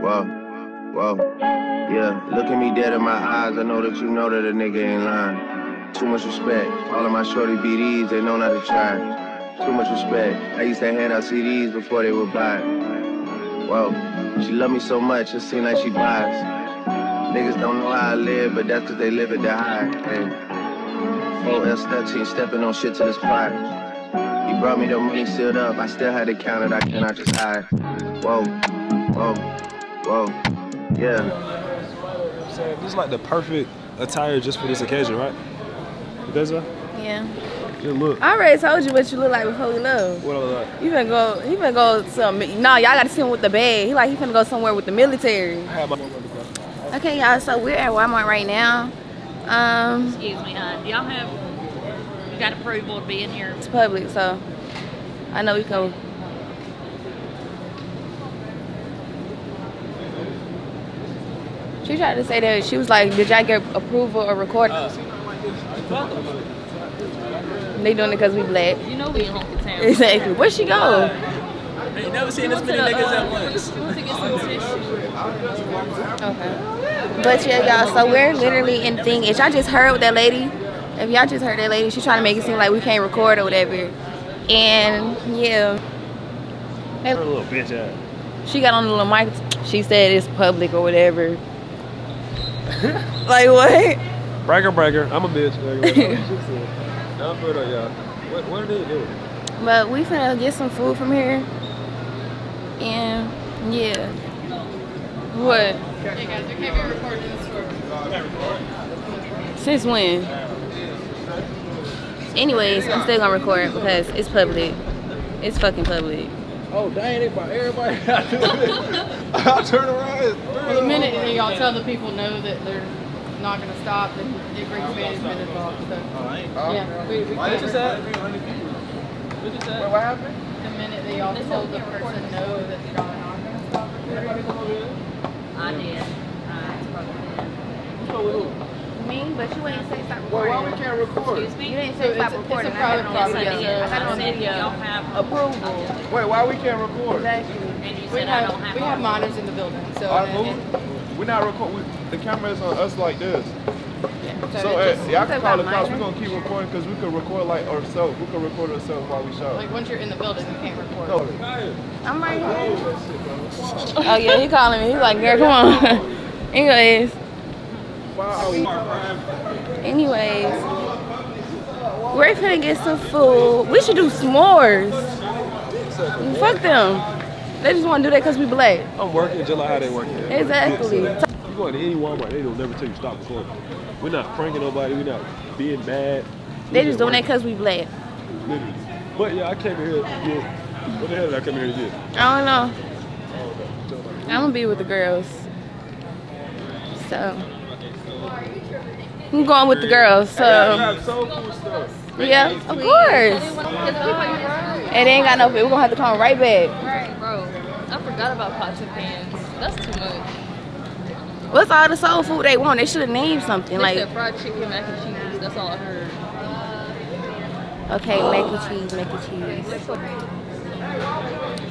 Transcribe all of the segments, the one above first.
Whoa, whoa. Yeah, look at me dead in my eyes. I know that you know that a nigga ain't lying. Too much respect. All of my shorty BDs, they know not to try. Too much respect. I used to hand out CDs before they would buy. Whoa, she love me so much, it seem like she buys. Niggas don't know how I live, but that's cause they live at the high. Hey. Full S 13, stepping on shit to this pride. He brought me the money sealed up, I still had to count it, I cannot just hide. Whoa, whoa, whoa, yeah. This is like the perfect attire just for this occasion, right? You think? Yeah. Good look. I already told you what you look like with we love. What I look like? You finna go, he finna go some, nah, y'all gotta see him with the bag. He like, he finna go somewhere with the military. I have my Okay, y'all, so we're at Walmart right now. Um, Excuse me, hon. Do y'all have, you got approval to be in here? it's public, so I know we can. She tried to say that she was like, "Did y'all get approval or record?" They doing it because we black. You know we in Honky Town. Exactly. Where she go? I ain't never seen this many niggas at uh, once. You want to get some tissue? Okay. But yeah, y'all. So we're literally in thing. If y'all just heard that lady, if y'all just heard that lady, she's trying to make it seem like we can't record or whatever. And yeah, Her little bitch ass. she got on the little mic. She said it's public or whatever. like what? Breaker, breaker. I'm a bitch. Like, what she said. I'm for that, y'all. What, what are they doing? But we finna get some food from here. And yeah. What? Hey guys, you can't be recording in the. Since when? Anyways, I'm still gonna record because it's public. It's fucking public. Oh, dang, they by everybody I'll turn around. For the minute that y'all tell the people no that they're not gonna stop, then it brings management involved. So, oh, yeah, we, we can't. What happened? The minute that y'all told the person no that y'all are not gonna stop recording. I did. I Me, but you ain't say stop Well, why we can't record? Excuse me? You didn't So say it's stop a- it's a recording. I private had it on I video. did. I had on said video. y'all have, Approval. Wait, why we can't record? Exactly. and you We said I don't have, have. we have monitors in the building, so. All right, move. We're not recording. The camera is on us like this. yeah, So, it uh, just- y'all Talk can call the cops. We're gonna keep recording because we could record like ourselves. We could record ourselves while we show. Like, once you're in the building, you can't record. No. I'm right here. Oh yeah, he calling me. He's like, girl, come on. Anyways, anyways, we're finna get some food. We should do s'mores. Fuck them. They just want to do that because we black. I'm working just like how they working. Exactly. You go to any Walmart, they don't never tell you stop recording. We're not pranking nobody. We're not being bad. They just doing that because we black. Literally. But yeah, I came here to get. What the hell did I come here to get? I don't know. Okay. Tell me. I'm gonna be with the girls. So I'm going with the girls. You So have soul food stuff. yeah, of course. And they ain't got no. We're gonna have to come right back. Right, bro. I forgot about pots and pans. That's too much. What's all the soul food they want? They should have named something They like said fried chicken, mac and cheese. That's all I heard. okay, mac and cheese, mac and cheese.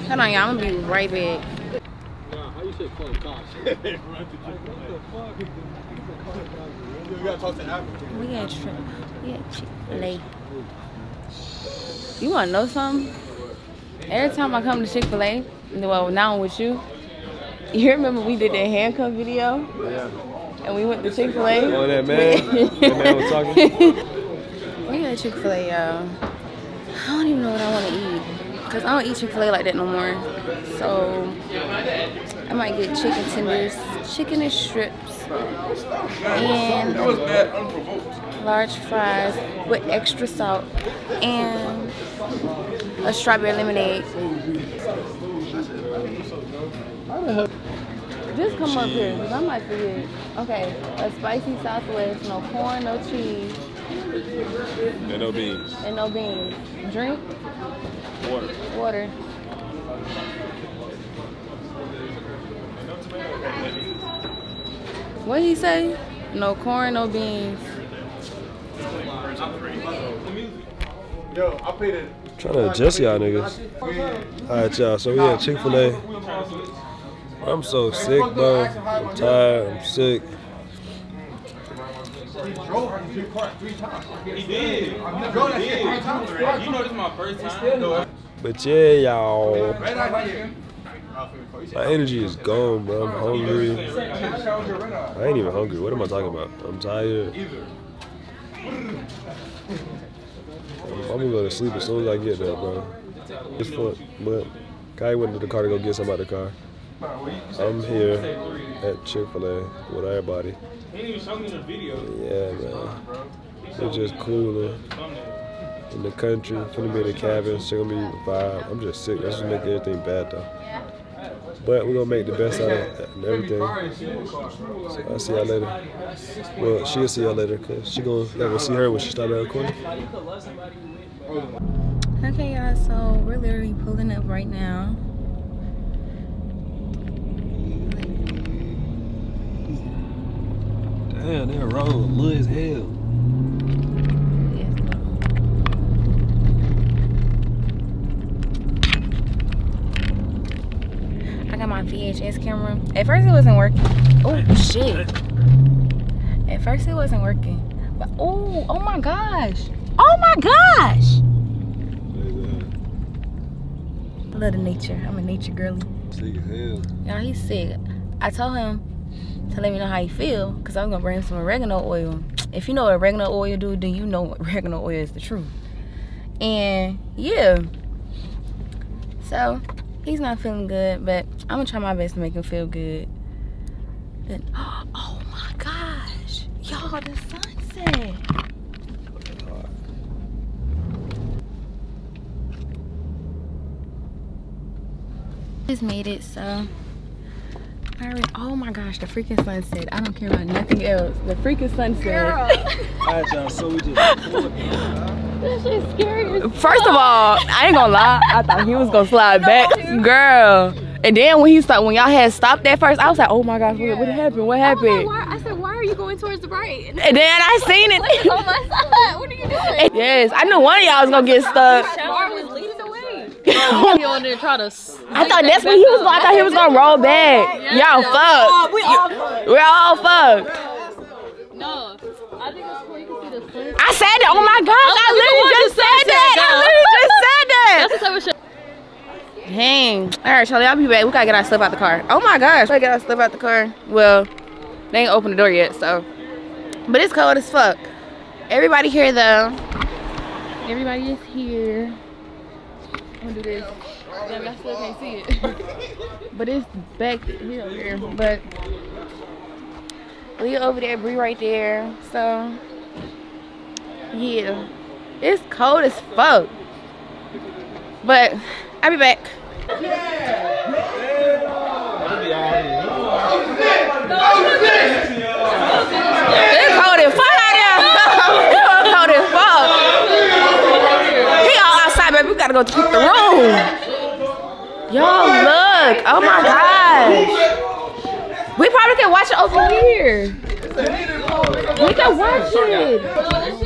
Hold on, y'all. I'm gonna be right back. How you say call cops? You gotta talk to African. We got tri- we got Chick Fil A. You wanna know something? Every time I come to Chick Fil A, well now I'm with you. You remember we did that handcuff video Yeah. and we went to Chick Fil A. Oh, that man? That man was talking? we got Chick Fil A, y'all. I don't even know what I want to eat because I don't eat Chick Fil A like that no more. So I might get chicken tenders, chicken and strips, and large fries with extra salt and a strawberry lemonade. Just come up here, because I might forget. Okay, a spicy southwest, no corn, no cheese, And no beans. and no beans. Drink, Water. water. What he say? No corn, no beans. Yo, I paid it. Trying to adjust y'all niggas. All right, y'all. So we at Chick Fil A. I'm so sick, bro. I'm tired. I'm sick. You know this is my first time. But yeah, y'all. My energy is gone, bro. I'm hungry. I ain't even hungry. What am I talking about? I'm tired. I'm gonna go to sleep as soon as I get there, bro. It's fun, but Kai went to the car to go get some out of the car. I'm here at Chick-fil-A with everybody. Yeah, man. It's just cooling in the country. Finna be in the cabin. It's gonna be vibe. I'm just sick. That's just make everything bad though. But we're gonna make the best out of it and everything. So I'll see y'all later. Well, she'll see y'all later because she gonna, y'all gonna see her when she start that recording. Okay, y'all, so we're literally pulling up right now. Damn, that road low as hell. I got my VHS camera. At first it wasn't working. Oh shit. At first it wasn't working. But oh, oh my gosh. Oh my gosh. I love the nature. I'm a nature girly. Sick as hell. Y'all, he's sick. I told him to let me know how he feel because I was gonna bring him some oregano oil. If you know what oregano oil do, then you know oregano oil is the truth. And yeah. So he's not feeling good, but I'm gonna try my best to make him feel good. Then, oh my gosh, y'all, the sunset. Just made it, so. Already, oh my gosh, the freaking sunset. I don't care about nothing else. The freaking sunset. Alright, y'all, so we just. That shit's scary. First of all, I ain't gonna lie. I thought he was gonna slide back, girl. And then when he stopped, when y'all had stopped that first, I was like, oh my gosh, what, what happened? What happened? I said, why are you going towards the right? And then I seen it. on oh my side. What are you doing? yes, I knew one of y'all was gonna get stuck. Bar was leading the way. On there trying to. I thought that's what he was going. I thought he was gonna roll back. Oh, y'all fucked. We all fucked. We're all fucked. No, I think it's cool. You can see the sun. I said that. Oh my gosh, I literally just said that. I literally just said that. That's the type of shit. Dang. All right, Charlie, I'll be back. We gotta get our stuff out the car. Oh my gosh, we gotta get our stuff out the car. Well, they ain't opened the door yet, so. But it's cold as fuck. Everybody here though. Everybody is here. I'm gonna do this. Damn, I still can't see it. but it's back here, here. But Leah over there, Bree right there. So yeah, it's cold as fuck. But I'll be back. It's cold as fuck out there. It's cold as fuck. He all outside, baby. We gotta go keep the room. Y'all look. Oh my gosh. We probably can watch it over here. We can watch it.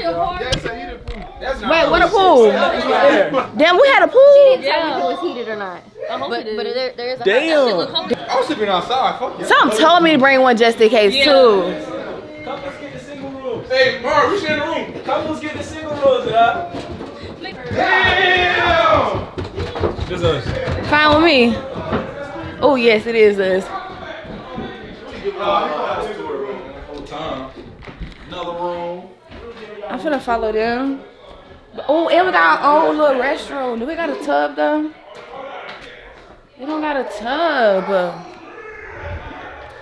Wait, what a pool? Damn, we had a pool. Yeah. it was heated or not. I hope it is. But there, there is a Damn. I was sleeping outside. Fuck you. Something told me to bring one just in case too. Come, let's get the single room. Hey, Mark, we should in the room. Come, let's get the single rooms, y'all. Damn! This us. Fine with me. Oh yes, it is us. Another room. I'm finna follow them. Oh, and we got our own little restroom. Do we got a tub though? We don't got a tub.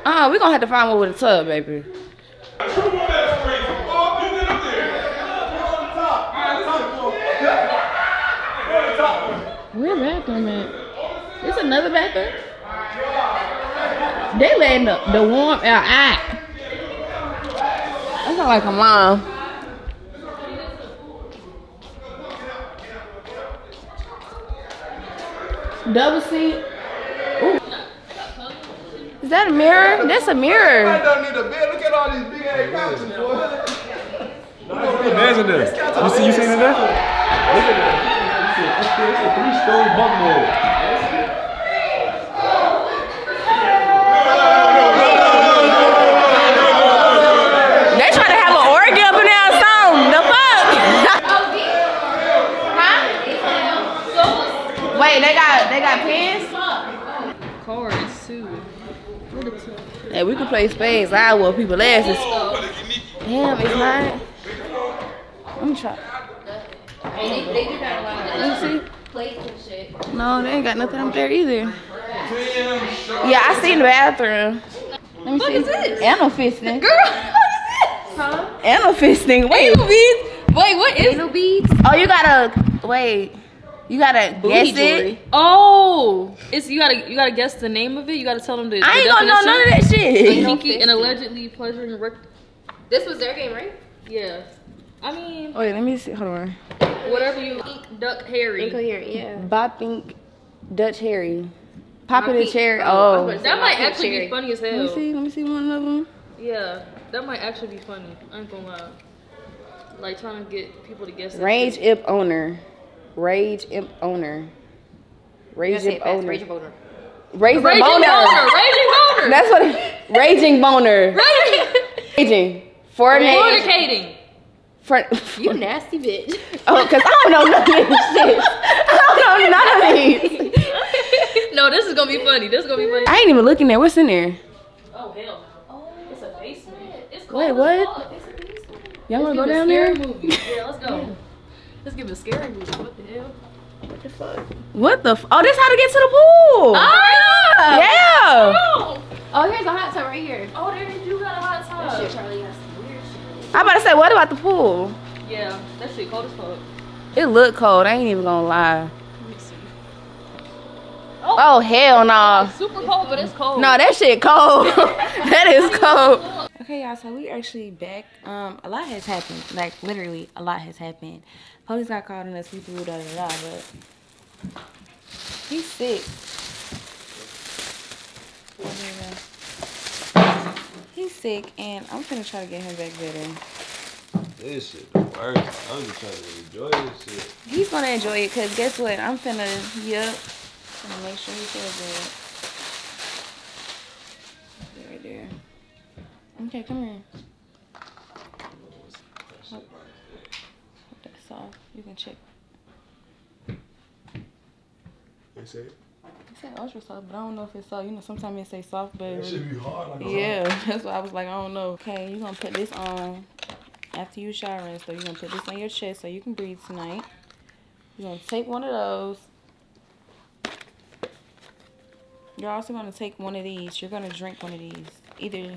Uh, we gonna have to find one with a tub, baby. Where bathroom at? It's another bathroom. They letting the, the warm air out. That's not like a mom. Double seat. Ooh. Is that a mirror? That's a mirror. don't need a bed. Look at all these big ass couches, boy. There's in there. You see, you seen it there? Look at that. It's a, three-story bunk roll. cards too. Where the two? Hey, we can play spades. I will people asses. Damn, it's not. Let me try. They, they do got a lot Let me see. plates and shit. No, they ain't got nothing up there either. Yeah, I seen the bathroom. Let me see. is this? Fisting. Girl, huh? Anal fisting. Wait. Wait, what is? Anal beads? Oh, you gotta wait. You gotta guess it. Oh, it's you gotta you gotta guess the name of it. You gotta tell them the. I the ain't gonna know none of that shit. Kinky and allegedly pleasuring rec- This was their game, right? Yeah, I mean oh, Wait, let me see. Hold on. whatever you ink duck Harry. Incoherent, yeah. Bopping Dutch Harry. Popping the cherry. oh, Oh. That might actually cherry. be funny as hell. Let me see. Let me see one of them. Yeah, that might actually be funny. I ain't gonna lie. Like trying to get people to guess. that Rage. Imp owner. Rage Imp owner. Rage Imp owner. Raging Raging boner. boner. Raging boner. That's what. It, raging boner. Raging. Fortnite. Fornicating. For, You nasty bitch. oh, cause I don't know none of this shit. I don't know none of these. no, this is gonna be funny. This is gonna be funny. I ain't even looking there. What's in there? Oh hell no. Oh, it's a basement. It's cold Wait, what? fuck. It's a basement. Y'all wanna go down there? it a scary movie. Yeah, let's go. Let's give it a scary movie. What the hell? What the fuck? What the? F- oh, this how to get to the pool. Ah! Yeah. Oh, Oh, here's a hot tub right here. oh, there you got a hot That shit tub. probably has some weird shit. I'm about to say, what about the pool? Yeah, that shit cold as fuck. It look cold. I ain't even gonna lie. Let me see. Oh hell no. It's super cold, but it's cold. No, that shit cold. that is cold. Okay, y'all. So we actually back. Um, a lot has happened. Like literally, a lot has happened. Police got called on us. People da da da. But he's sick. He's sick, and I'm gonna try to get him back better. This shit the worst. I'm just trying to enjoy this shit. He's gonna enjoy it, cause guess what? I'm finna yup. Gonna make sure he feels good. Right there. Okay, come here. Hope That's soft. You can check. You say it? It said ultra soft, but I don't know if it's soft. You know, sometimes it say soft, but it That should be hard like a yeah, that's why I was like, I don't know. Okay, you're gonna put this on after you shower and stuff. You're gonna put this on your chest so you can breathe tonight. You're gonna take one of those. You're also gonna take one of these. You're gonna drink one of these. Either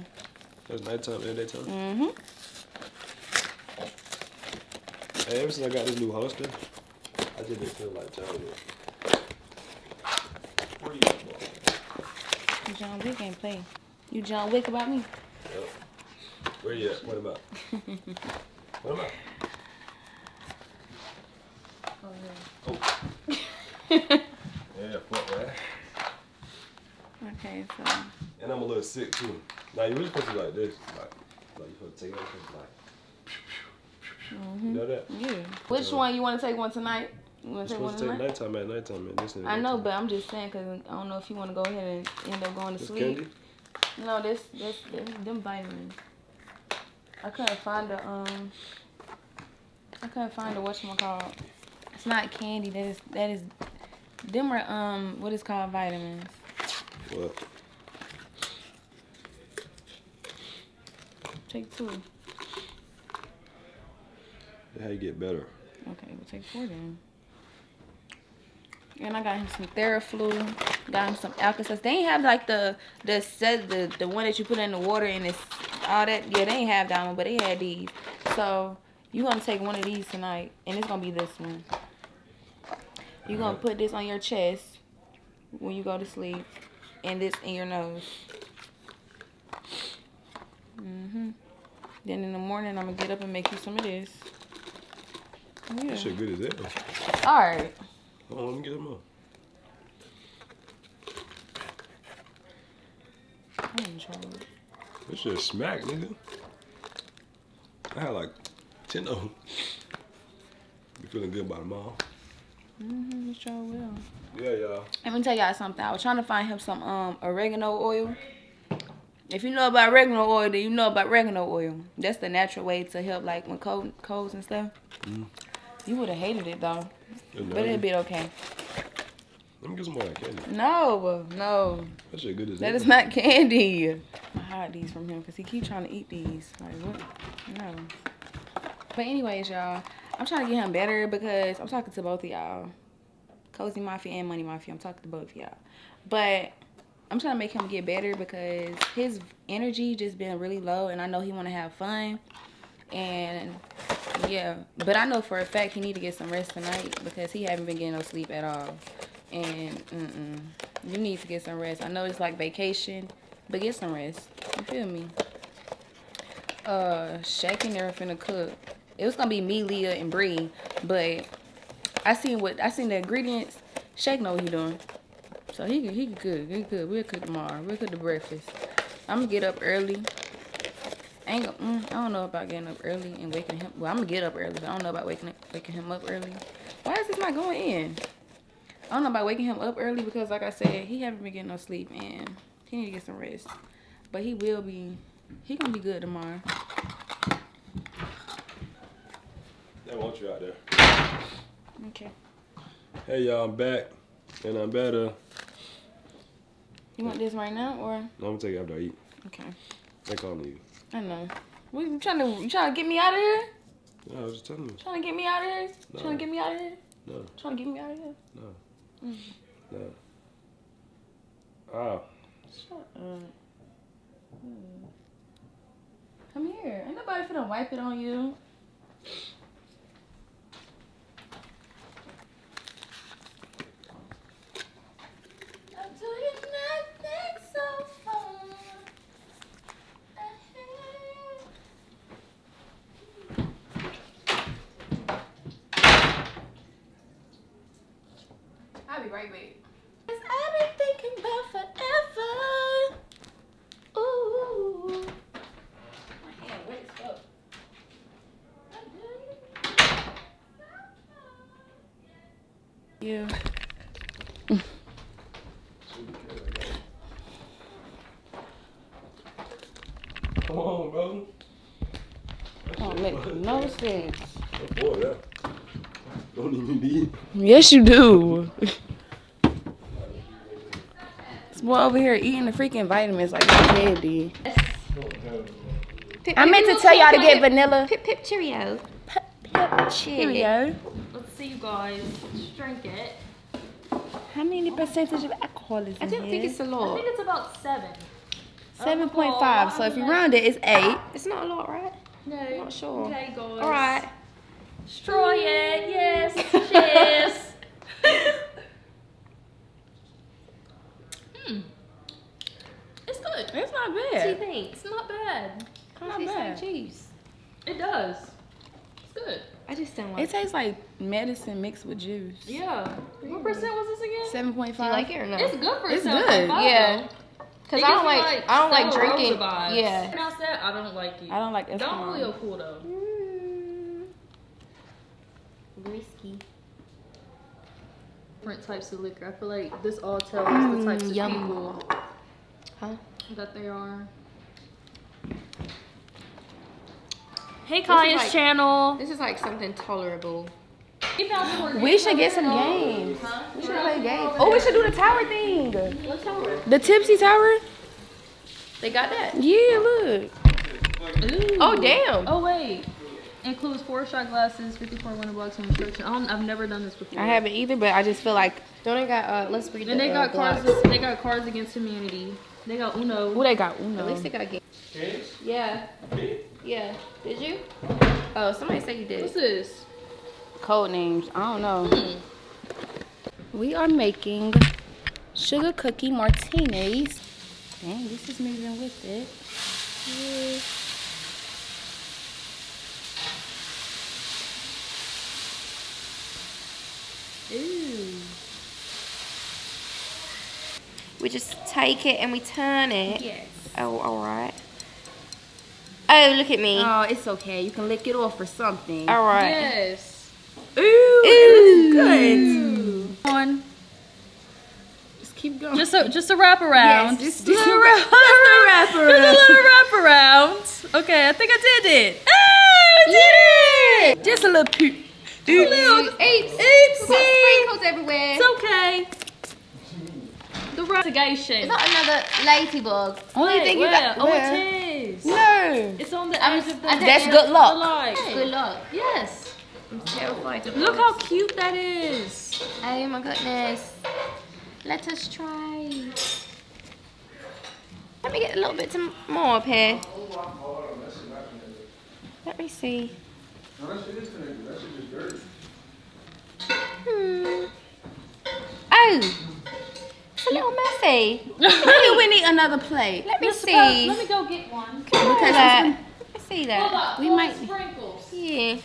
That's nighttime and daytime. mm-hmm. Hey, ever since I got this new holster, I just been feeling like John Wick. Where you at. John Wick ain't play. You John Wick about me? Yep. Where you at? What about? what about? Oh. yeah, fuck that. Okay, so And I'm a little sick too. Now you really supposed to be like this, like, like you supposed to take it like. You know that? yeah. Which one you wanna take one tonight? You wanna take one supposed to take tonight? nighttime at nighttime, man. This ain't I know, but I'm just saying because I don't know if you want to go ahead and end up going to This sleep. candy? No, this, this, this, them vitamins. I couldn't find the um. I couldn't find the whatchamacallit. It's not candy. That is that is. Them are um what is called vitamins. What? Take two. How you get better? Okay, we'll take four then. And I got him some Theraflu. Got him some Alka-Seltzer. They ain't have like the the set the the one that you put in the water and it's all that. Yeah, they ain't have that one, but they had these. So you gonna take one of these tonight, and it's gonna be this one. You gonna put this on your chest when you go to sleep, and this in your nose. Mhm. Then in the morning, I'm gonna get up and make you some of this. Yeah. That shit good as hell. All right. Hold on, let me get them up. I ain't trying. This shit smack, nigga. I had like 10 of them. You feeling good about them all? Mm-hmm, you sure will. Yeah, y'all. Let me tell y'all something. I was trying to find him some um oregano oil. If you know about oregano oil, then you know about oregano oil. That's the natural way to help, like when cold, colds and stuff. Mm. You would have hated it though, Good but it'd be okay. Let me get some more of that candy. No, no. That shit good as That is not candy. I hide these from him because he keep trying to eat these. Like what? No. But anyways, y'all, I'm trying to get him better because I'm talking to both of y'all. Cozy Mafia and Money Mafia. I'm talking to both of y'all. But I'm trying to make him get better because his energy just been really low and I know he want to have fun. And yeah, but I know for a fact he need to get some rest tonight because he haven't been getting no sleep at all. And mm-mm, you need to get some rest. I know it's like vacation, but get some rest. You feel me? Uh, Shaq and there finna cook. It was gonna be me, Leah, and Bree, but I seen what I seen the ingredients. Shaq know what he doing, so he he cook. He cook. We'll cook tomorrow. We'll cook the breakfast. I'm gonna get up early. I ain't gonna, mm, I don't know about getting up early and waking him. Well, I'm gonna get up early, but I don't know about waking up, waking him up early. Why is this not going in? I don't know about waking him up early because, like I said, he haven't been getting no sleep and he need to get some rest. But he will be. He gonna be good tomorrow. They want you out there. Okay. Hey y'all, I'm back. And I'm better. You want this right now or? No, I'm gonna take it after I eat. Okay. They call me you. I know. What you trying to? You trying to get me out of here? No, I was just telling you. Trying to get me out of here? No. Trying to get me out of here? No, Trying to get me out of here? no. No. Ah, Shut up. Hmm. Come here. Ain't nobody finna wipe it on you. I'm doing nothing so far. I'll be right back. Cause I've been thinking about forever. Ooh. My hand wet as fuck. Yeah. come on, bro. Don't make no sense. Oh, boy, that. Don't even be. Yes, you do. This boy over here eating the freaking vitamins like my candy. I meant to tell y'all to get vanilla. Pip Pip Cheerio. Cheerio. Let's see, you guys. Let's drink it. How many percentage of alcohol is I don't think it's a lot. I think it's about seven. Seven oh, point oh, five. Oh, so if you round it, it's eight. Ah, it's not a lot, right? No. Not sure. Okay, guys. All right. Destroy it. Yes. Cheers. hmm. It's good. It's not bad. What do you think? It's not bad. Not Tastes bad. like juice. It does. It's good. I just don't like It It tastes like medicine mixed with juice. Yeah. What percent was this again? Seven point Do you like it or not? It's good for It's good. Yeah. Because It I don't gives me, like, I don't like drinking. Vibes. Yeah. Pronounce that? I don't like it. I don't like Don Eskimo. Julio cool though. Mm. Risky. Different types of liquor. I feel like this all tells the types of yum. people Huh? That they are. Hey, is Kaya's like- channel. This is like something tolerable. We should get some games. We should play games. Oh, we should do the tower thing. What's tower? The tipsy tower. They got that. Yeah, look. Ooh. Oh, damn. Oh wait. Includes four shot glasses, 54 winter blocks, and restriction. I don't, I've never done this before. I haven't either, but I just feel like Don't they got, uh, let's read And the, they uh, got cards. blocks. They got cards against humanity. They got Uno. who they got Uno. At least they got games. Yeah. Me? Yeah. Did you? Oh, somebody said you did. What's did. this? code names. I don't know. Hmm. We are making sugar cookie martinis. Dang, this is moving with it. Ooh. We just take it and we turn it. Yes. Oh, all right. Oh, look at me. Oh, it's okay. You can lick it off or something. all right. Yes. Ooh, it looks good. On. Just keep going. Just a just a wrap around. Yes, just- just just a a wrap, wrap- just a wrap Just a little wrap around. Okay, I think I did it. Ah, I did it. Just a little poop. Oops. Oops. Oopsie. Sprinkles everywhere. It's okay. The investigation. It's not another ladybug. Only Wait, thing you got. Oh, where? it is. No. It's on the I'm- edge of the. I think That's you- good the luck. light. Good luck. Yes. I'm terrified of Look how cute that is. Oh my goodness. Let us try. Let me get a little bit more up here. Let me see. Hmm. Oh, it's a little messy. Maybe we need another plate. Let me Let's go- see. Let me go get one. Look Because at that. Let me see that. up. We might- sprinkles. Yeah.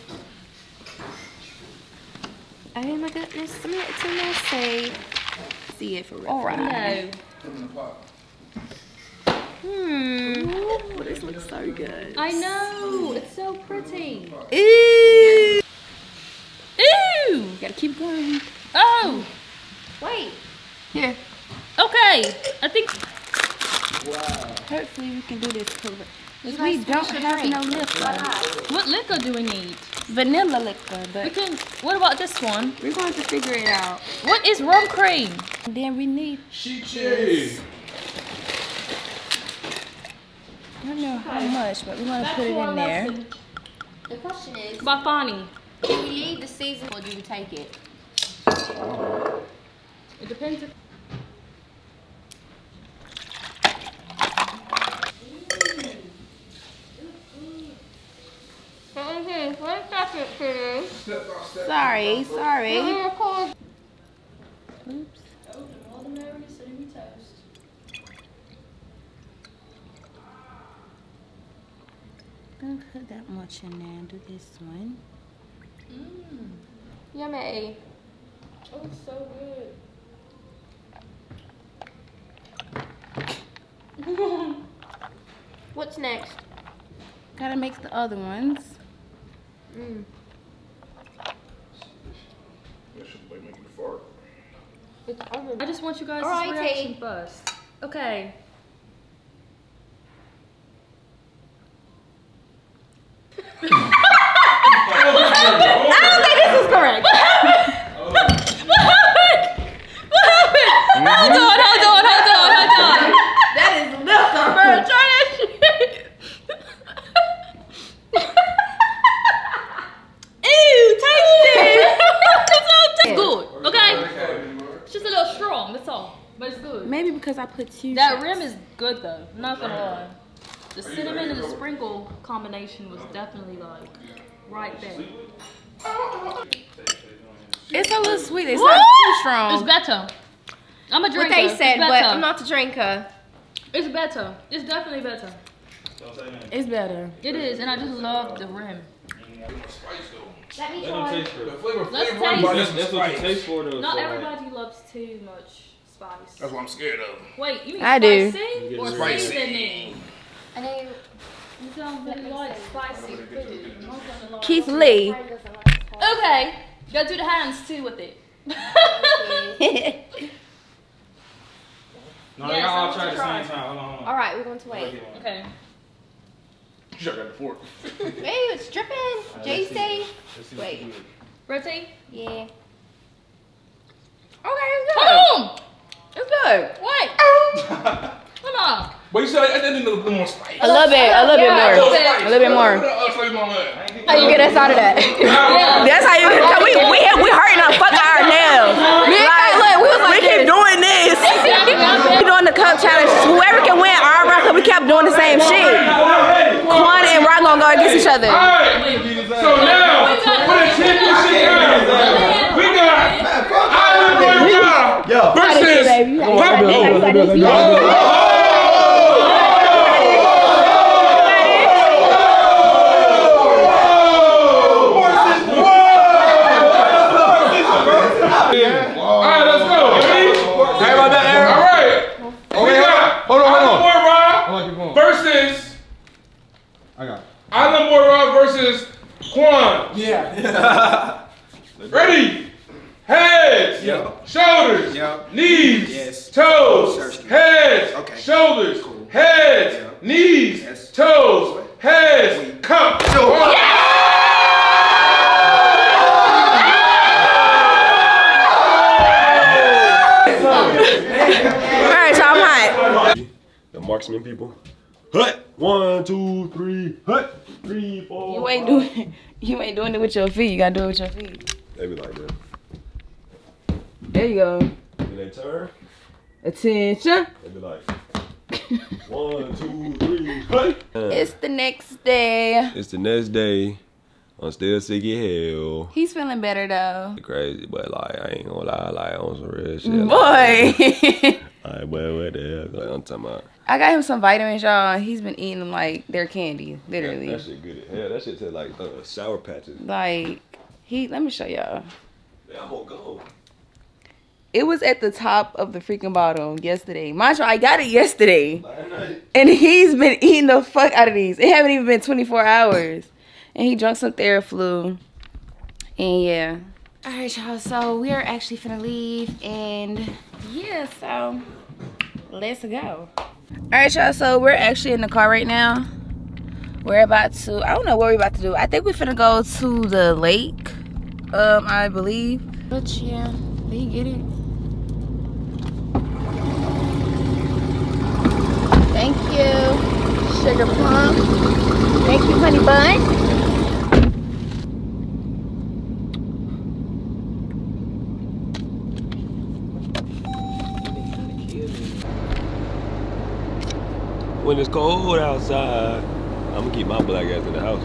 Oh my goodness, some little messy. See it for real. All right. No. Hmm. Ooh, this looks so good. I know. It's so pretty. Ooh. Ooh. Gotta keep going. Oh. Wait. Here. Okay. I think. Wow. Hopefully we can do this correct. You We don't have drink. no liquor. What liquor do we need? Vanilla liquor, We but can. What about this one? we're going to figure it out. What is rum cream? And then we need, She cheese. I don't know how much, but we're going to put it in there. The question is, Bafani. do we leave the season or do we take it? It depends. Mm-hmm. If Sorry, sorry. Oops. Gonna put that much in there do this one. Yummy. oh, it's so good. What's next? Gotta mix the other ones. Mm. It's over. I just want you guys' to Alrighty. reaction first. Okay. Hold on, hold on, hold on, hold on. That is liquor. Bro, try that shit. Ew, taste it. it's all tastes good, okay? It's just a little strong, that's all. But it's good. Maybe because I put two. That shots. rim is good though, I'm not gonna lie. The cinnamon and the sprinkle combination was definitely like right there. It's a little sweet. It's What? not too strong. It's better. I'm a drinker. What they It's said, but. I'm not a drinker. It's better. It's definitely better. It's better. It is, and I just love the rim. Let me Let them taste. The flavor, Let's taste That's, that's what you taste for though. Not so, like, everybody loves too much spice. That's what I'm scared of. Wait, you mean I do. spicy You or spicy. seasoning? I know You don't really like spicy food. I'm not gonna lie. Keith Lee. Brian doesn't like spice. Okay, gotta do the hands too with it. No, Yes, y'all all want try to at the same time. Hold on, hold on. All right, we're going to wait. okay. You should have got the fork. Hey, it's dripping. Uh, Alright, let's see. JC. Let's see Wait. you do. Ready? Yeah. Okay, it's Boom! It's good. Wait. Come on. But you said I didn't need a little more spice. A little bit, a little bit Yeah. more. little. A little bit more. Put a, slightly more on that. How you get us out of that? Yeah. That's how you. Cause we we hit, we hurting our fucking our nails. Like, look, we was like we keep doing this. We doing the cup challenge. Whoever can win our round, cause we kept doing the same shit. Quan and Ron gonna go against each other. Alright, so now, for the championship round, we got Island Boy Rob versus. Alright, let's go. Ready? How about that, Aaron? Alright. Oh, We wait, got hold on, hold on. Island Boy Rob Hold on, keep going. versus I got it. Island Boy Rob versus Quan. Yeah. Ready? Heads, Yep. shoulders, Yep. knees, Yes. toes, Search. heads, Okay. shoulders, Cool. heads, Yep. knees, Yes. toes, heads, Wait. come. Yo. One. the marksman people. Hut! One, two, three, hut! Three, four. You ain't doing you ain't doing it with your feet. You gotta do it with your feet. They be like that. There you go. When they turn, Attention. they be like, one, two, three, hut! It's the next day. It's the next day. I'm still sick as hell. He's feeling better though. Crazy, but like I ain't gonna lie, like on some real shit. Boy. Alright, boy, what the hell? Like, I'm talking about. I got him some vitamins, y'all. He's been eating them like they're candy, That, literally. that shit good as hell. That shit tastes like uh, sour patches. Like he let me show y'all. Yeah, I'm gonna go. It was at the top of the freaking bottle yesterday. Mind you, I got it yesterday. And he's been eating the fuck out of these. It haven't even been 24 hours. And he drunk some Theraflu. And yeah. Alright, y'all. So we are actually finna leave. And yeah, so let's go. Alright, y'all. So we're actually in the car right now. We're about to, I don't know what we're about to do. I think we're finna go to the lake. Um, I believe. But yeah, did he get it? Thank you, Sugar Plum. Thank you, Honey Bun. When it's cold outside, I'm gonna keep my black ass in the house.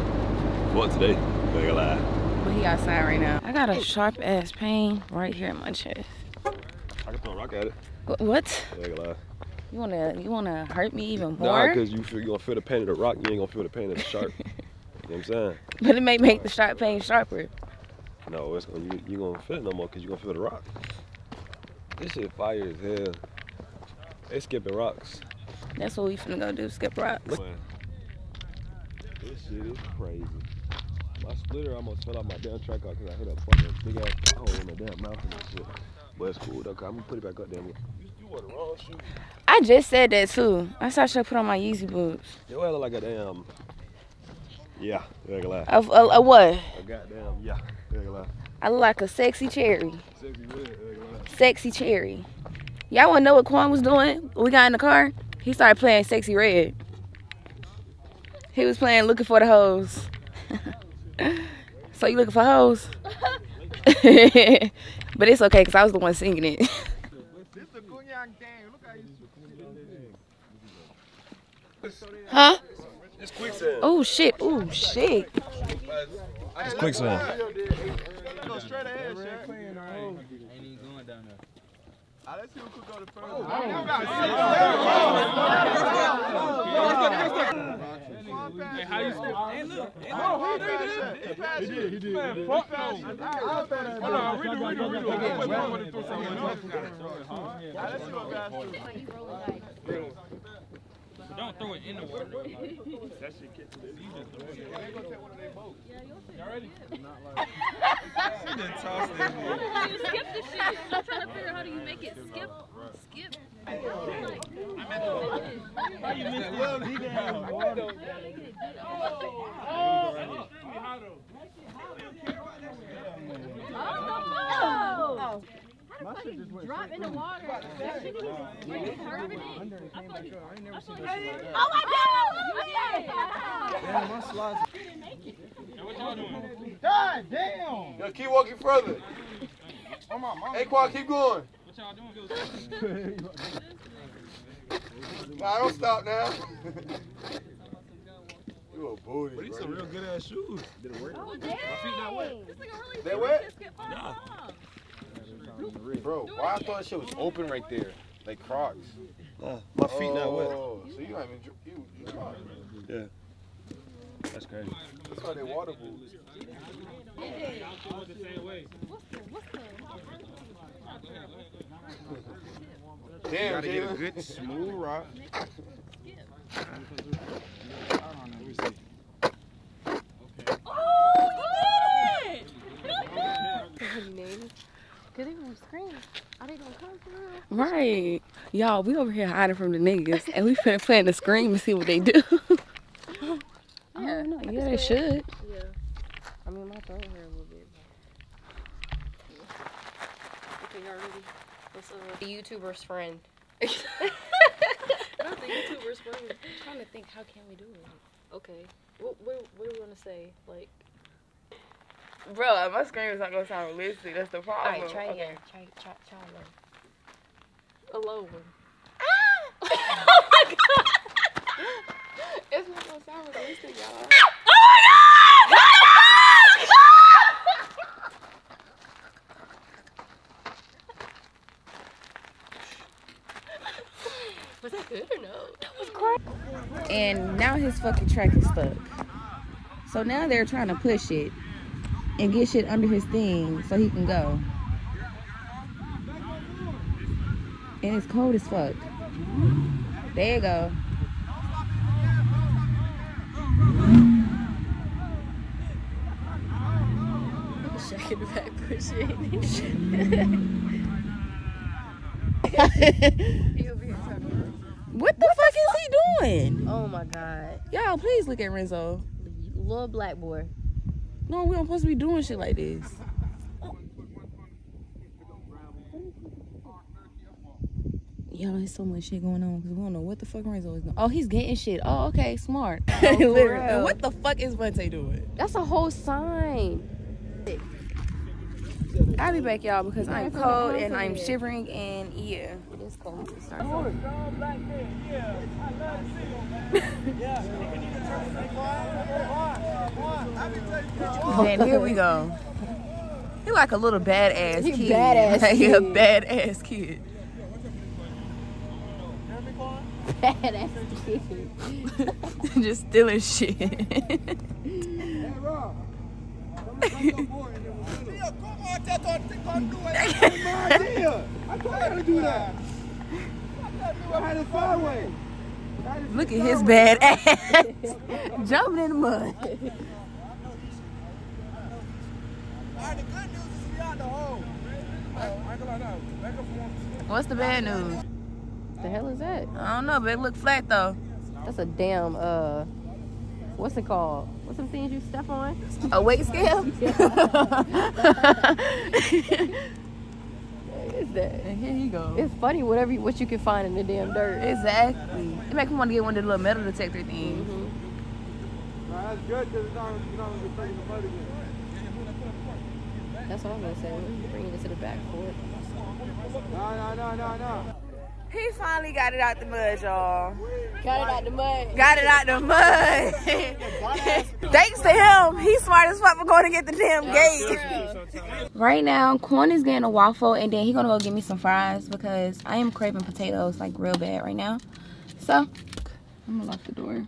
For today, ain't gonna lie. But he outside right now. I got a sharp ass pain right here in my chest. I can throw a rock at it. Wh- What? Ain't gonna lie. You wanna you wanna hurt me even Nah, more? cause you feel you gonna feel the pain of the rock, you ain't gonna feel the pain of the sharp. you know what I'm saying? but it may make the sharp pain sharper. No, it's gonna you, you gonna feel it no more cause you gonna feel the rock. This shit fire as hell. They skipping rocks. That's what we finna go do. Skip rocks. This shit is crazy. My splitter almost fell off my damn track out because I hit a fucking big ass hole in the damn mouth and shit. But it's cool though, I'm gonna put it back up there. You, you wore the wrong shoe. I just said that too. I said I should put on my Yeezy boots. Your ass look like a damn. Yeah, you ain't gonna lie. A, a, a what? A goddamn, yeah, you ain't gonna lie. I look like a sexy cherry. Sexyy Red, you ain't gonna lie. Sexy cherry. Y'all wanna know what Quan was doing? when We got in the car. He started playing Sexyy Red. He was playing looking for the hoes. so you looking for hoes? but it's okay because I was the one singing it. huh? It's quicksand. Oh shit! Oh shit! It's quicksand. Hey, how you still? Hey, look. Hey, look. He did. He did. Man, fuck no. Hold on. Redo, redo, redo. Wait, wait, wait, wait, throw something. Don't throw it in the water. That shit catch it. You just throw it. Y'all ready? She done tossed it. How do you skip the shit? I'm trying to figure out how do you make it skip. Skip. I meant to. Oh, how you miss it? He down. Oh! oh. How the fuck you drop in the water? That shit is really permanent. I feel like Oh my god! Damn, my slides. What y'all doing? God damn! Yo, keep walking further. Oh, hey, Quan, keep going. What y'all doing? Nah, don't stop now. you a booty. But these some real good ass shoes. Oh, did it work? Oh, dang! They wet? Nah. Bro, why I thought that shit was open right there? Like Crocs. Nah, my feet not wet. Oh, so you haven't, even dr- you, you dry. Yeah. That's crazy. That's why they water boots. Damn, Gotta get a good smooth rock. Cause they gonna scream. Are they gonna come through? Right, y'all. We over here hiding from the niggas, and we finna plan to scream and see what they do. I don't know. Yeah, they should. I mean, my throat hurt a little bit. Okay, y'all ready? What's uh, the YouTuber's friend? Not the YouTuber's friend. I'm trying to think, how can we do it? Okay. What, what, what do we want to say? Like, Bro, my scream is not gonna sound realistic. That's the problem. right, try okay. again. Try, try, try low. A low one. Ah! It's not gonna sound realistic, y'all. Was that good or no? That was great. and now his fucking track is stuck. So now they're trying to push it and get shit under his thing so he can go. And it's cold as fuck. There you go. Shaking the back. What the fuck is he doing? oh my god. Y'all, please look at Renzo. Little black boy. No, we don't supposed to be doing shit like this. Y'all, there's so much shit going on because we don't know what the fuck Renzo is doing. Oh, he's getting shit. Oh, okay, smart. Oh, Literally. What the fuck is Vontae doing? That's a whole sign. I'll be back, y'all, because I'm cold and I'm shivering and yeah. It is cold to start. Then here we go. He like a little badass He kid. badass Like, he a kid. badass kid. Badass kid. Just stealing shit. Look at his bad ass jumping in the mud. What's the bad news? the hell is that? I don't know, but it look flat though. That's a damn uh what's it called? What's some things you step on? A weight scale? What is that? And here you go. It's funny whatever you, what you can find in the damn dirt. Exactly. It make me want to get one of the little metal detector things. That's good because it's not, you're not going to be the mud again. That's what I'm gonna say. We're bringing it to the back for it. No, no, no, no, no. He finally got it out the mud, y'all. Got it out the mud. Got it out the mud. Thanks to him, he's smart as fuck for going to get the damn gate. Right now, Quan is getting a waffle, and then he gonna go get me some fries because I am craving potatoes like real bad right now. So, I'm gonna lock the door.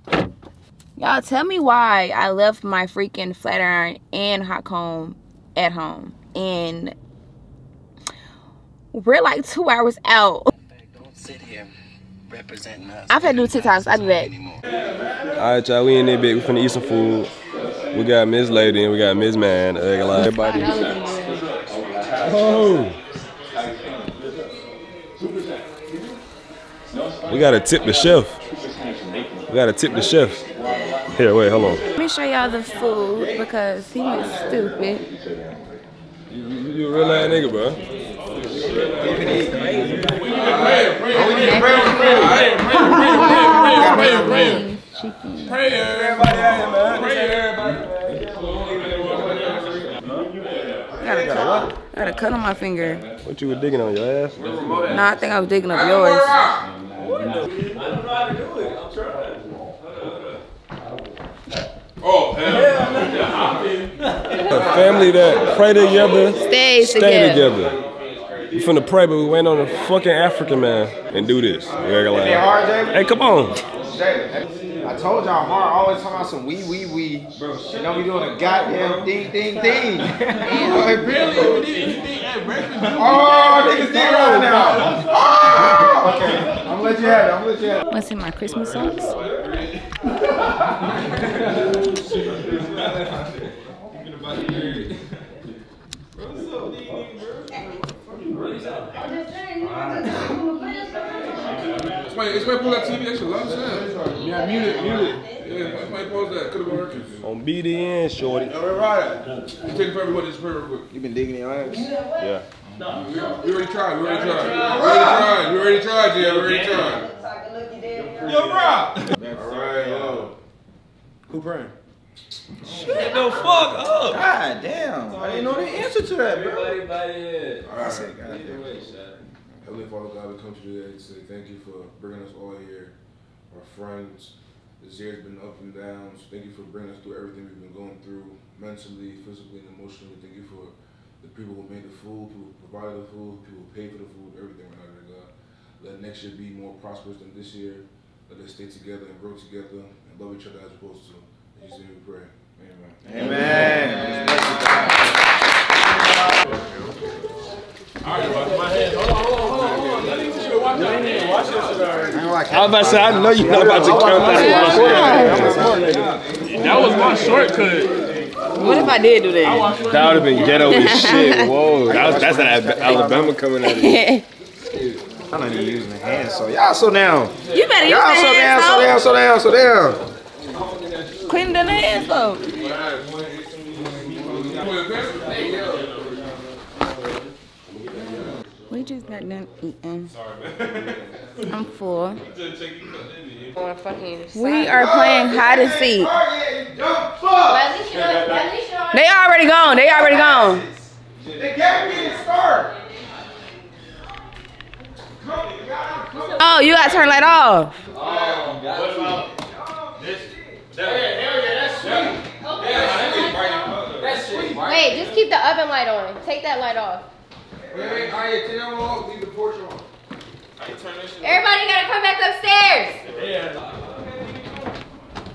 Y'all tell me why I left my freaking flat iron and hot comb at home, and we're like two hours out. sit here representing us. I've had new do TikToks. I'll be back. Alright, y'all, we in there big. We finna eat some food. We got Miss Lady and we got Miss Man. Everybody. Oh. We gotta tip the chef. We gotta tip the chef. Here, wait, hold on. Let me show y'all the food because he was stupid. You, you, a real ass nigga, bro. Pray everybody out here, man. Pray everybody. Got a, got a cut on my finger. What you were digging on your ass? No, I think I was digging up yours. Oh, hell. A family that pray together, Stays stay together. together. We finna pray, but we went on a fucking African man and do this. Hey, hey, come on. I told y'all, Mar always talking about some wee wee wee. Bro, you know we doing a goddamn ding ding ding. Like, really? Oh, niggas did right now. Oh, okay, I'm gonna let you have it. I'm gonna let you have it. What's in my Christmas socks? Explain, explain, pull that TV. That shit loud as hell. Yeah, mute it, mute it. Yeah, explain, pause that. Could have been working. On BDN, shorty. All right, right. You take it for everybody. Just pray real quick. You been digging your ass? Yeah. We already tried. We already tried. We already tried. We already tried, yeah. We already tried. Yo, bro. Alright, yo. Who praying? Shut the fuck up. God damn. I didn't know the answer to that, bro. Everybody, I said, God damn. Heavenly Father God, we come to you today to say thank you for bringing us all here, our friends. This year's been up and downs. Thank you for bringing us through everything we've been going through, mentally, physically, and emotionally. Thank you for the people who made the food, people who provided the food, people who paid for the food, everything right God. Let next year be more prosperous than this year. Let us stay together and grow together and love each other as opposed to. In Jesus' name we pray. Amen. Amen. All right, wash my hands. Hold on, hold on, hold on, hold on. Let me see you wash your hands. Wash your shit already. I was about to say, I know you're not about to count that. That was my shortcut. What if I did do that? That would have been ghetto as shit. Whoa, that was, that's that Alabama coming out of you. I'm not even using the hands, so y'all so down. You better use Y'all the so down, hands, so down, so down, so down. Clean the hands up. We just got done eating. I'm full. We are playing hide and seek. They already gone. They already gone. They got me to start. Oh, you gotta turn light off. Wait, just keep the oven light on. Take that light off. Wait, wait, all right, turn that one leave the porch on. Everybody gotta come back upstairs.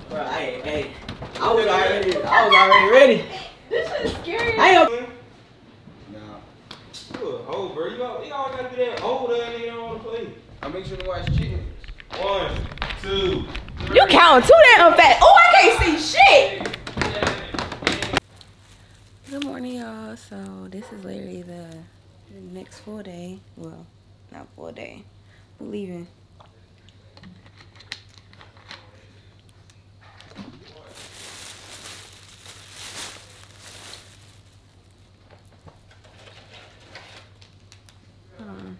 Bro, hey, hey, I was already, I was already ready. This is scary. I ain't You a hoe, bro. You all, you all gotta be that old that nigga don't wanna play. I make sure to watch chicken. One, two, You counting too damn fast. Oh, I can't see shit. Good morning, y'all. So this is literally the, the next full day. Well, not full day. We're leaving. Hold on.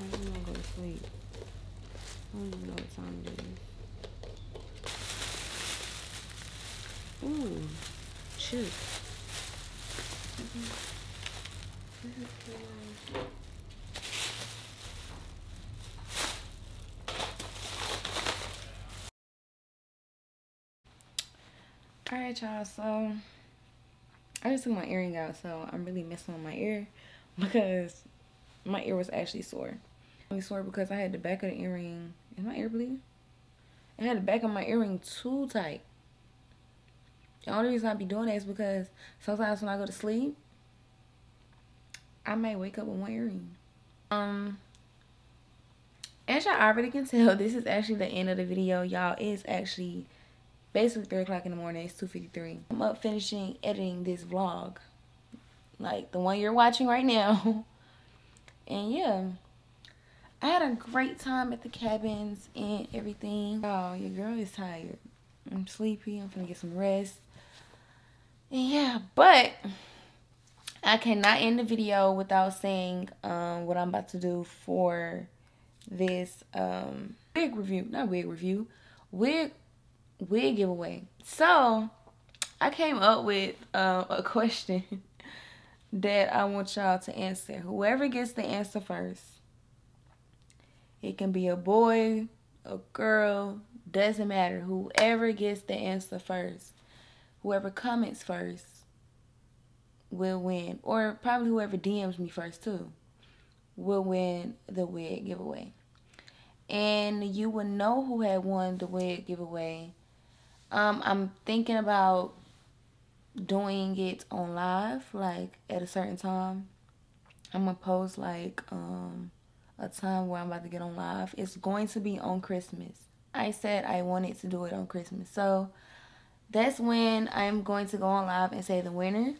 I'm gonna go to sleep. I don't even know what time it is. Ooh, shoot. Alright, y'all, so I just took my earring out, so I'm really messing with my ear because my ear was actually sore. Only sore because I had the back of the earring. Is my ear bleeding? I had the back of my earring too tight. The only reason I be doing that is because sometimes when I go to sleep, I may wake up with one earring. Um, as y'all already can tell, this is actually the end of the video. Y'all, it's actually basically 3 o'clock in the morning. It's 2.53. I'm up finishing editing this vlog. Like the one you're watching right now. and yeah. I had a great time at the cabins and everything. Oh, your girl is tired. I'm sleepy. I'm gonna get some rest. And yeah, but I cannot end the video without saying um, what I'm about to do for this um, wig review. Not wig review. Wig wig giveaway. So I came up with uh, a question that I want y'all to answer. Whoever gets the answer first. It can be a boy, a girl, doesn't matter. Whoever gets the answer first, whoever comments first will win. Or probably whoever DMs me first too will win the wig giveaway. And you will know who had won the wig giveaway. Um, I'm thinking about doing it on live, like at a certain time. I'm gonna post like um a time where I'm about to get on live. It's going to be on Christmas. I said I wanted to do it on Christmas. So that's when I'm going to go on live and say the winner.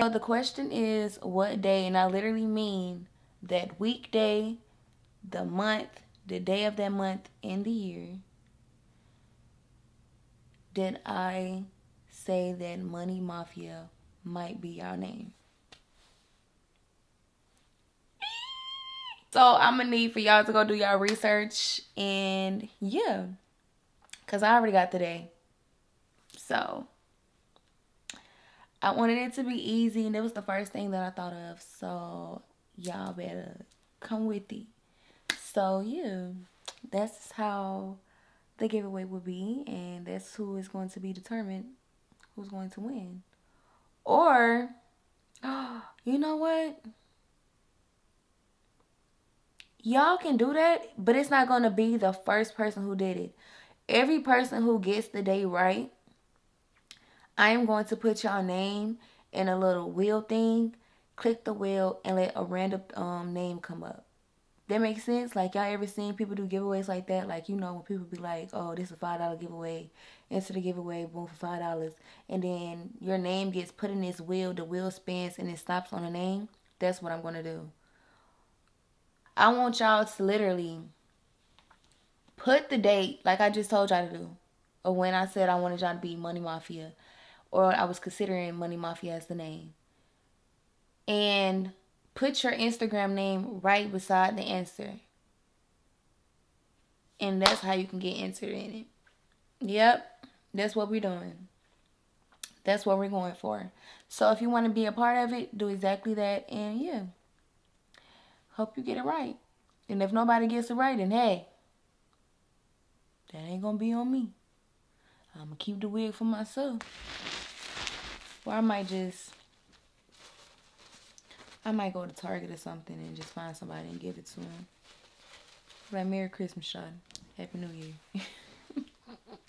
But the question is what day? And I literally mean that weekday, the month, the day of that month, and the year. Did I say that Money Mafia might be our name? So I'm gonna need for y'all to go do y'all research and yeah. Cause I already got the day. So I wanted it to be easy and it was the first thing that I thought of. So y'all better come with it. So yeah, that's how the giveaway will be and that's who is going to be determined who's going to win. Or you know what? Y'all can do that, but it's not going to be the first person who did it. Every person who gets the day right, I am going to put y'all name in a little wheel thing. Click the wheel and let a random um name come up. That makes sense? Like y'all ever seen people do giveaways like that? Like you know when people be like, oh, this is a five dollar giveaway. Enter the giveaway, boom for five dollars. And then your name gets put in this wheel, the wheel spins and it stops on a name. That's what I'm gonna do. I want y'all to literally put the date, like I just told y'all to do, or when I said I wanted y'all to be Money Mafia, or I was considering Money Mafia as the name. And put your Instagram name right beside the answer. And that's how you can get entered in it. Yep, that's what we're doing. That's what we're going for. So if you want to be a part of it, do exactly that. And yeah, hope you get it right. And if nobody gets it right, then hey, that ain't going to be on me. I'm going to keep the wig for myself. Or I might just, I might go to Target or something and just find somebody and give it to them. Like, Merry Christmas, Sean. Happy New Year.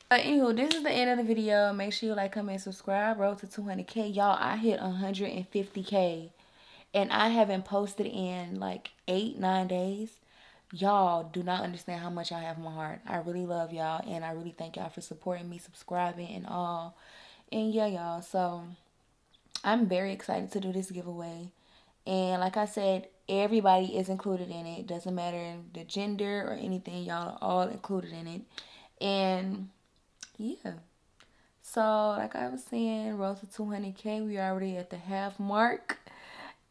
but anywho, this is the end of the video. Make sure you like, comment, subscribe. Road to 200K. Y'all, I hit 150K. And I haven't posted in like eight, nine days y'all do not understand how much I have my heart. I really love y'all and I really thank y'all for supporting me, subscribing and all. And yeah, y'all. So I'm very excited to do this giveaway. And like I said, everybody is included in it. Doesn't matter the gender or anything. Y'all are all included in it. And yeah. So like I was saying, road to 200k. We are already at the half mark.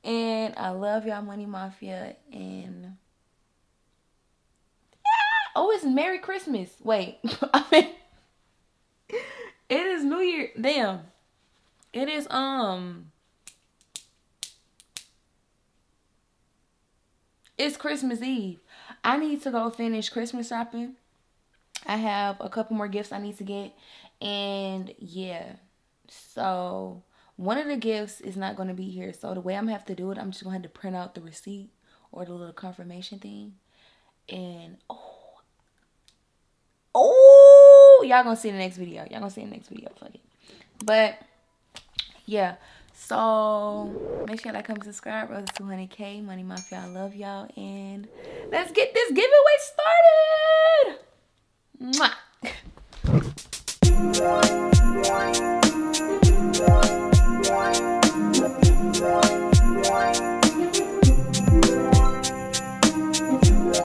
And I love y'all Money Mafia and Oh, it's Merry Christmas. Wait, I mean, it is New Year. Damn, it is um, it's Christmas Eve. I need to go finish Christmas shopping. I have a couple more gifts I need to get, and yeah, so one of the gifts is not going to be here. So the way I'm gonna have to do it, I'm just gonna have to print out the receipt or the little confirmation thing, and oh Oh, y'all gonna see the next video. Y'all gonna see the next video. Fuck it. But yeah. So make sure you like, comment, subscribe, brother 200K, Money Mafia. I love y'all. And let's get this giveaway started. Mwah.